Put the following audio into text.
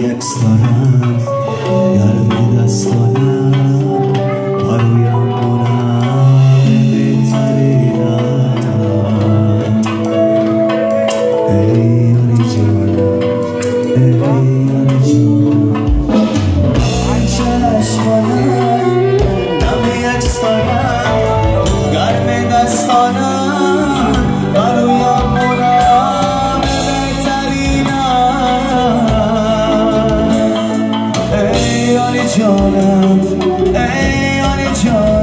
jak sto razy Hey, on your